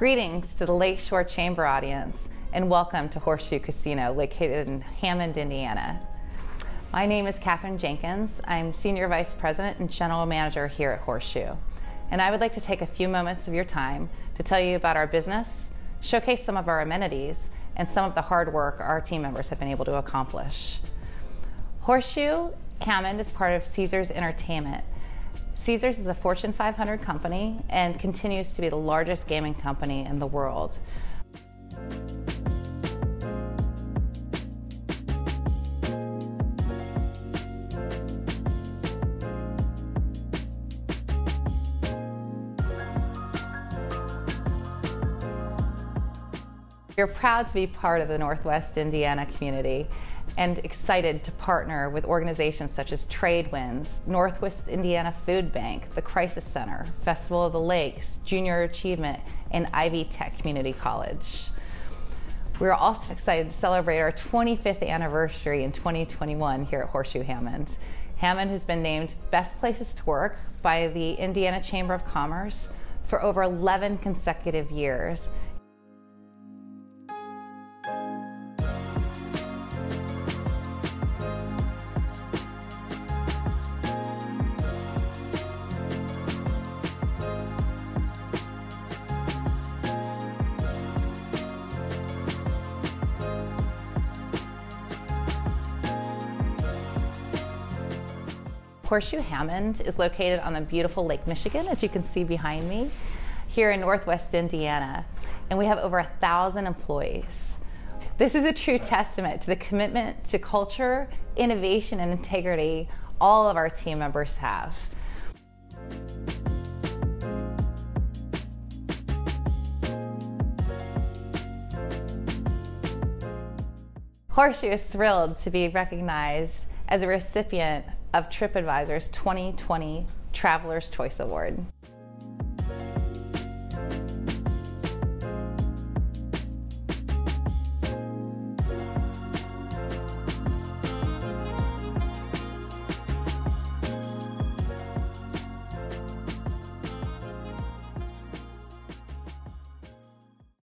Greetings to the Lakeshore Chamber audience and welcome to Horseshoe Casino located in Hammond, Indiana. My name is Kathryn Jenkins. I'm Senior Vice President and General Manager here at Horseshoe. And I would like to take a few moments of your time to tell you about our business, showcase some of our amenities, and some of the hard work our team members have been able to accomplish. Horseshoe Hammond is part of Caesars Entertainment. Caesars is a Fortune 500 company and continues to be the largest gaming company in the world. We're proud to be part of the Northwest Indiana community and excited to partner with organizations such as Tradewinds, Northwest Indiana Food Bank, the Crisis Center, Festival of the Lakes, Junior Achievement, and Ivy Tech Community College. We're also excited to celebrate our 25th anniversary in 2021 here at Horseshoe Hammond. Hammond has been named Best Places to Work by the Indiana Chamber of Commerce for over 11 consecutive years Horseshoe Hammond is located on the beautiful Lake Michigan, as you can see behind me, here in Northwest Indiana. And we have over a thousand employees. This is a true testament to the commitment to culture, innovation, and integrity all of our team members have. Horseshoe is thrilled to be recognized as a recipient of TripAdvisor's 2020 Traveler's Choice Award.